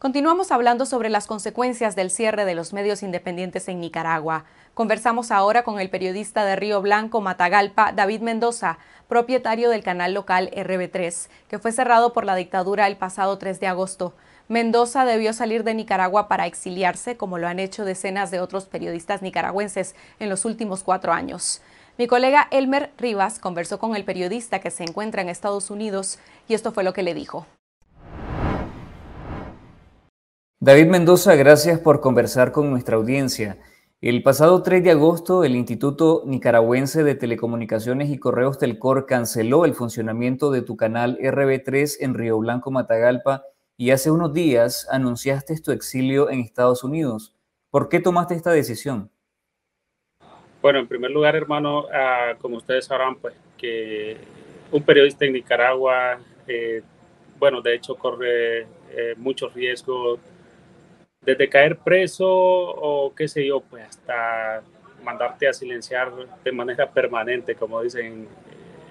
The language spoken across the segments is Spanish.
Continuamos hablando sobre las consecuencias del cierre de los medios independientes en Nicaragua. Conversamos ahora con el periodista de Río Blanco, Matagalpa, David Mendoza, propietario del canal local RB3, que fue cerrado por la dictadura el pasado 3 de agosto. Mendoza debió salir de Nicaragua para exiliarse, como lo han hecho decenas de otros periodistas nicaragüenses en los últimos cuatro años. Mi colega Elmer Rivas conversó con el periodista que se encuentra en Estados Unidos y esto fue lo que le dijo. David Mendoza, gracias por conversar con nuestra audiencia. El pasado 3 de agosto, el Instituto Nicaragüense de Telecomunicaciones y Correos Telcor canceló el funcionamiento de tu canal RB3 en Río Blanco, Matagalpa, y hace unos días anunciaste tu exilio en Estados Unidos. ¿Por qué tomaste esta decisión? Bueno, en primer lugar, hermano, ah, como ustedes sabrán, pues que un periodista en Nicaragua, eh, bueno, de hecho corre eh, muchos riesgos desde caer preso o qué sé yo, pues hasta mandarte a silenciar de manera permanente, como dicen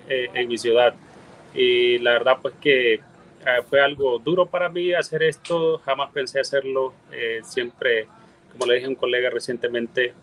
eh, en mi ciudad. Y la verdad pues que eh, fue algo duro para mí hacer esto, jamás pensé hacerlo, eh, siempre, como le dije a un colega recientemente,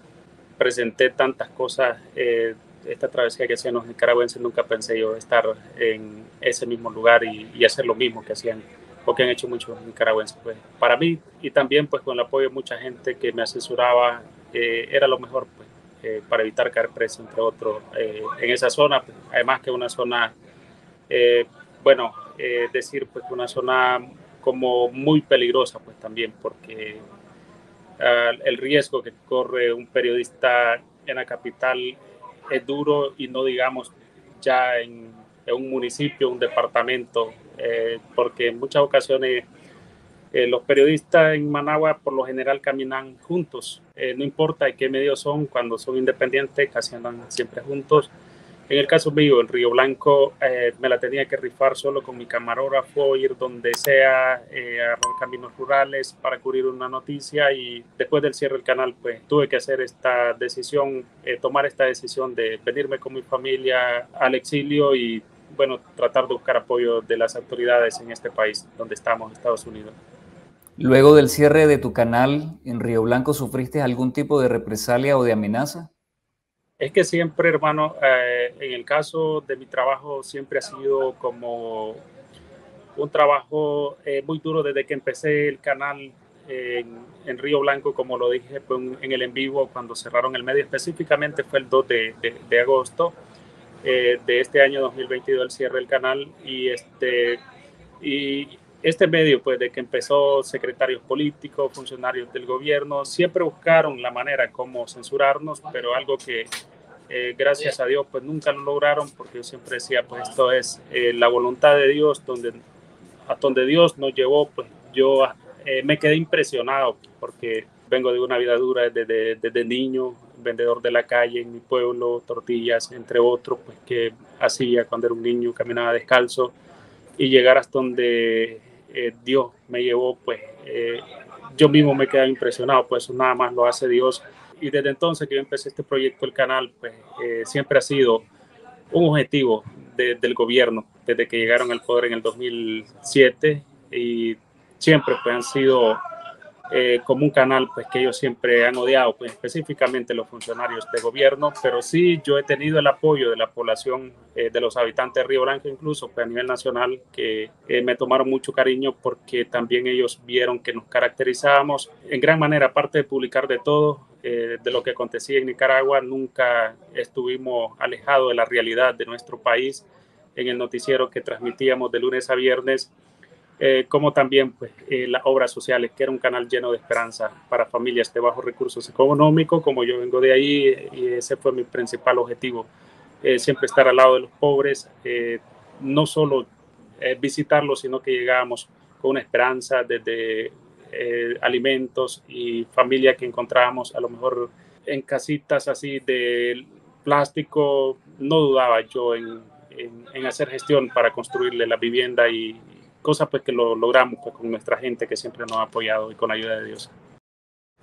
presenté tantas cosas, esta travesía que hacían los nicaragüenses, nunca pensé yo estar en ese mismo lugar y hacer lo mismo que hacían porque han hecho muchos nicaragüenses. Pues, para mí y también pues con el apoyo de mucha gente que me asesoraba, eh, era lo mejor pues, eh, para evitar caer preso, entre otros, eh, en esa zona. Pues, además que una zona, bueno, decir pues una zona como muy peligrosa pues también, porque ah, el riesgo que corre un periodista en la capital es duro y no digamos ya en un municipio, un departamento eh, porque en muchas ocasiones eh, los periodistas en Managua por lo general caminan juntos, eh, no importa de qué medios son, cuando son independientes casi andan siempre juntos. En el caso mío, en Río Blanco, me la tenía que rifar solo con mi camarógrafo, ir donde sea, agarrar caminos rurales para cubrir una noticia y después del cierre del canal, pues tuve que hacer esta decisión, tomar esta decisión de venirme con mi familia al exilio y bueno, tratar de buscar apoyo de las autoridades en este país donde estamos, Estados Unidos. Luego del cierre de tu canal en Río Blanco, ¿sufriste algún tipo de represalia o de amenaza? Es que siempre, hermano, eh, en el caso de mi trabajo, siempre ha sido como un trabajo eh, muy duro desde que empecé el canal en, Río Blanco, como lo dije en el en vivo, cuando cerraron el medio, específicamente fue el 2 de, de agosto. Eh, de este año 2022 el cierre del canal y este, y este medio, pues de que empezó secretarios políticos, funcionarios del gobierno, siempre buscaron la manera como censurarnos, pero algo que eh, gracias a Dios pues nunca lo lograron porque yo siempre decía pues esto es eh, la voluntad de Dios, donde, a donde Dios nos llevó, pues yo me quedé impresionado porque vengo de una vida dura desde, desde niño, vendedor de la calle en mi pueblo, tortillas, entre otros, pues que hacía cuando era un niño, caminaba descalzo y llegar hasta donde eh, Dios me llevó, pues eh, yo mismo me quedé impresionado, pues nada más lo hace Dios. Y desde entonces que yo empecé este proyecto, el canal, pues eh, siempre ha sido un objetivo del gobierno, desde que llegaron al poder en el 2007 y siempre pues han sido eh, como un canal pues que ellos siempre han odiado, pues específicamente los funcionarios de gobierno, pero sí yo he tenido el apoyo de la población, eh, de los habitantes de Río Blanco incluso, pues a nivel nacional, que eh, me tomaron mucho cariño porque también ellos vieron que nos caracterizábamos en gran manera, aparte de publicar de todo, de lo que acontecía en Nicaragua, nunca estuvimos alejados de la realidad de nuestro país. En el noticiero que transmitíamos de lunes a viernes eh, como también pues, eh, las obras sociales, que era un canal lleno de esperanza para familias de bajos recursos económicos, como yo vengo de ahí, y ese fue mi principal objetivo, eh, siempre estar al lado de los pobres, no solo visitarlos, sino que llegábamos con una esperanza desde alimentos y familia que encontrábamos a lo mejor en casitas así de plástico, no dudaba yo en, en hacer gestión para construirle la vivienda y, cosa pues que lo logramos pues, con nuestra gente que siempre nos ha apoyado y con la ayuda de Dios.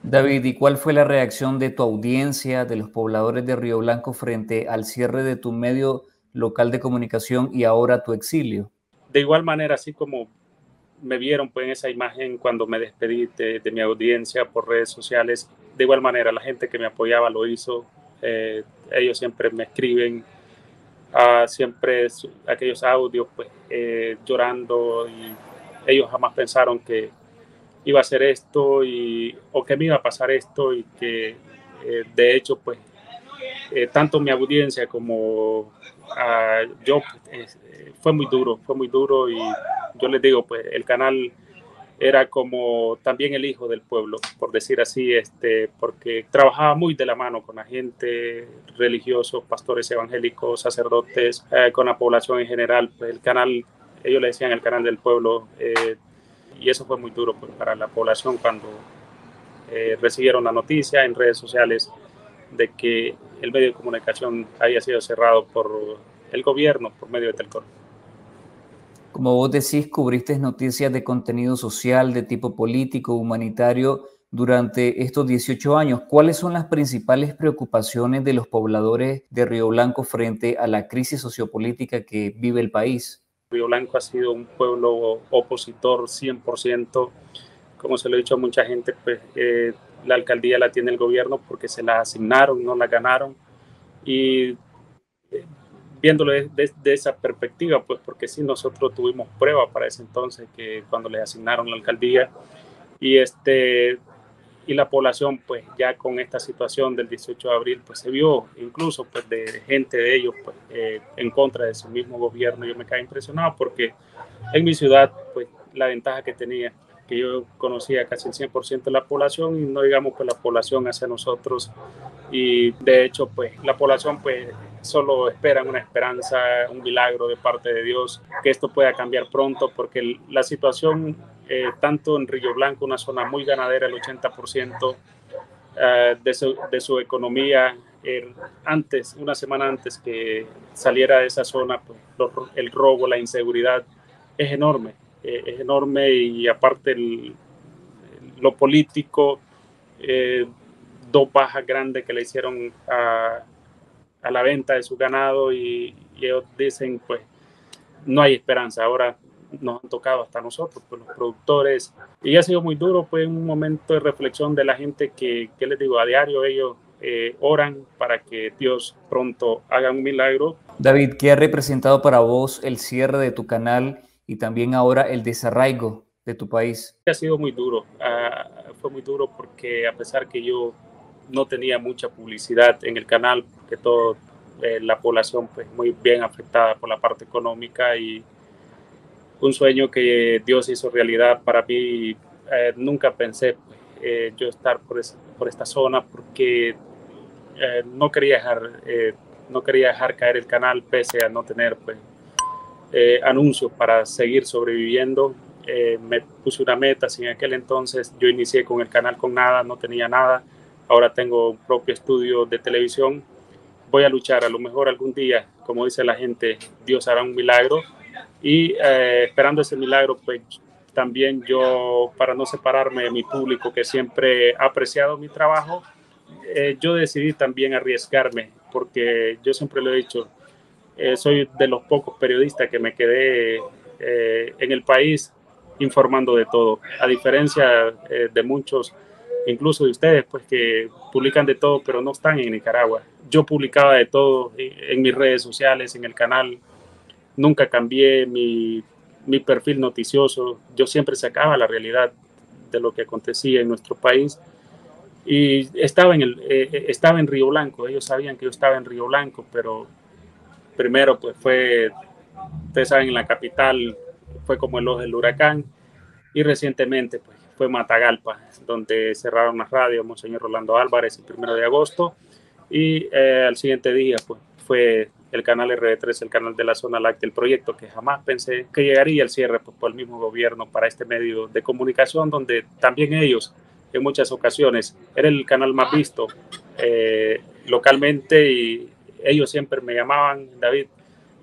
David, ¿y cuál fue la reacción de tu audiencia, de los pobladores de Río Blanco frente al cierre de tu medio local de comunicación y ahora tu exilio? De igual manera, así como me vieron pues en esa imagen cuando me despedí de, mi audiencia por redes sociales. De igual manera, la gente que me apoyaba lo hizo. Eh, ellos siempre me escriben, uh, siempre aquellos audios pues eh, llorando y ellos jamás pensaron que iba a ser esto y, o que me iba a pasar esto y que eh, de hecho pues tanto mi audiencia como yo pues, fue muy duro, fue muy duro y yo les digo, pues el canal era como también el hijo del pueblo, por decir así, este, porque trabajaba muy de la mano con la gente, religiosos, pastores evangélicos, sacerdotes, eh, con la población en general. Pues, el canal, ellos le decían el canal del pueblo, eh, y eso fue muy duro pues, para la población cuando eh, recibieron la noticia en redes sociales de que el medio de comunicación había sido cerrado por el gobierno por medio de Telcor. Como vos decís, cubriste noticias de contenido social, de tipo político, humanitario, durante estos 18 años. ¿Cuáles son las principales preocupaciones de los pobladores de Río Blanco frente a la crisis sociopolítica que vive el país? Río Blanco ha sido un pueblo opositor 100%. Como se lo he dicho a mucha gente, pues eh, la alcaldía la tiene el gobierno porque se la asignaron, no la ganaron. Y viéndolo desde esa perspectiva, pues porque sí, nosotros tuvimos prueba para ese entonces, que cuando le asignaron la alcaldía, y, este, y la población, pues ya con esta situación del 18 de abril, pues se vio incluso pues de gente de ellos pues, eh, en contra de su mismo gobierno. Yo me caí impresionado porque en mi ciudad, pues la ventaja que tenía, que yo conocía casi el 100% de la población y no digamos pues la población hacia nosotros y de hecho pues la población pues solo esperan una esperanza, un milagro de parte de Dios, que esto pueda cambiar pronto, porque la situación, eh, tanto en Río Blanco, una zona muy ganadera, el 80% eh, de, su, de, su, economía, antes, una semana antes que saliera de esa zona, pues, el robo, la inseguridad es enorme, eh, es enorme y aparte lo político, dos bajas grandes que le hicieron a a la venta de su ganado y, ellos dicen, pues, no hay esperanza. Ahora nos han tocado hasta nosotros, pues, los productores. Y ha sido muy duro, pues, un momento de reflexión de la gente que, que les digo, a diario ellos eh, oran para que Dios pronto haga un milagro. David, ¿qué ha representado para vos el cierre de tu canal y también ahora el desarraigo de tu país? Ha sido muy duro, ah, fue muy duro porque a pesar que yo no tenía mucha publicidad en el canal, que toda eh, la población pues muy bien afectada por la parte económica y un sueño que Dios hizo realidad para mí. Eh, nunca pensé eh, yo estar por, por, esta zona porque no quería dejar no quería dejar caer el canal pese a no tener pues anuncios para seguir sobreviviendo. me puse una meta, sin aquel entonces yo inicié con el canal con nada, no tenía nada ahora tengo un propio estudio de televisión. Voy a luchar, a lo mejor algún día, como dice la gente, Dios hará un milagro. Y eh, esperando ese milagro, pues también yo, para no separarme de mi público que siempre ha apreciado mi trabajo, eh, yo decidí también arriesgarme, porque yo siempre lo he dicho, eh, soy de los pocos periodistas que me quedé en el país informando de todo, a diferencia de muchos incluso de ustedes, pues que publican de todo, pero no están en Nicaragua. Yo publicaba de todo en mis redes sociales, en el canal. Nunca cambié mi, perfil noticioso. Yo siempre sacaba la realidad de lo que acontecía en nuestro país. Y estaba en, el, eh, eh, estaba en Río Blanco. Ellos sabían que yo estaba en Río Blanco, pero primero pues fue, ustedes saben, en la capital fue como el ojo del huracán. Y recientemente pues fue Matagalpa, donde cerraron las radios Monseñor Rolando Álvarez el primero de agosto y eh, al siguiente día pues, fue el canal RD3, el canal de la zona láctea, el proyecto que jamás pensé que llegaría al cierre pues, por el mismo gobierno para este medio de comunicación, donde también ellos en muchas ocasiones era el canal más visto eh, localmente y ellos siempre me llamaban, David,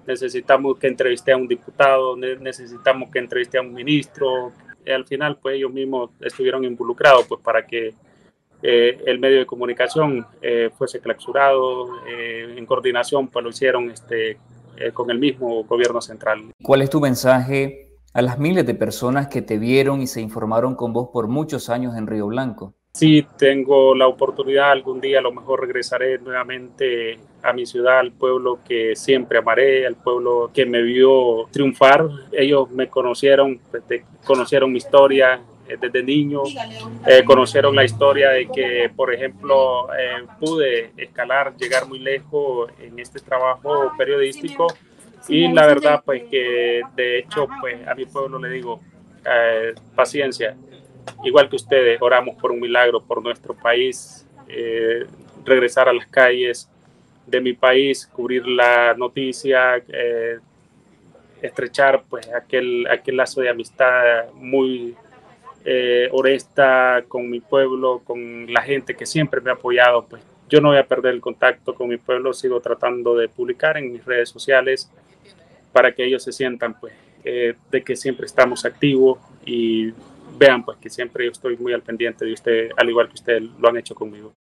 necesitamos que entreviste a un diputado, necesitamos que entreviste a un ministro, al final pues ellos mismos estuvieron involucrados pues para que eh, el medio de comunicación eh, fuese clausurado eh, en coordinación pues lo hicieron este, con el mismo gobierno central. ¿Cuál es tu mensaje a las miles de personas que te vieron y se informaron con vos por muchos años en Río Blanco. Si tengo la oportunidad, algún día a lo mejor regresaré nuevamente a mi ciudad, al pueblo que siempre amaré, al pueblo que me vio triunfar. Ellos me conocieron, pues, conocieron mi historia, eh, desde niño, eh, conocieron la historia de que, por ejemplo, eh, pude escalar, llegar muy lejos en este trabajo periodístico. Y la verdad, pues que de hecho, pues a mi pueblo le digo, paciencia, igual que ustedes, oramos por un milagro por nuestro país, regresar a las calles de mi país, cubrir la noticia, estrechar pues aquel, aquel lazo de amistad muy eh, honesta con mi pueblo, con la gente que siempre me ha apoyado, pues yo no voy a perder el contacto con mi pueblo, sigo tratando de publicar en mis redes sociales para que ellos se sientan pues eh, de que siempre estamos activos y vean pues que siempre yo estoy muy al pendiente de usted, al igual que ustedes lo han hecho conmigo.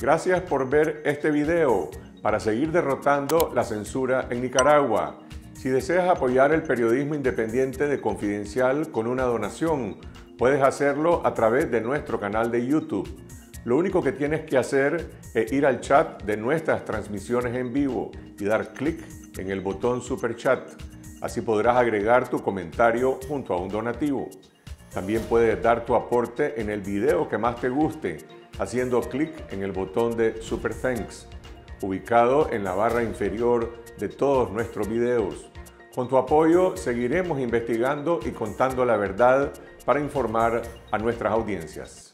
Gracias por ver este video para seguir derrotando la censura en Nicaragua. Si deseas apoyar el periodismo independiente de Confidencial con una donación, puedes hacerlo a través de nuestro canal de YouTube. Lo único que tienes que hacer es ir al chat de nuestras transmisiones en vivo y dar clic en el botón Super Chat. Así podrás agregar tu comentario junto a un donativo. También puedes dar tu aporte en el video que más te guste, haciendo clic en el botón de Super Thanks ubicado en la barra inferior de todos nuestros videos. Con tu apoyo seguiremos investigando y contando la verdad para informar a nuestras audiencias.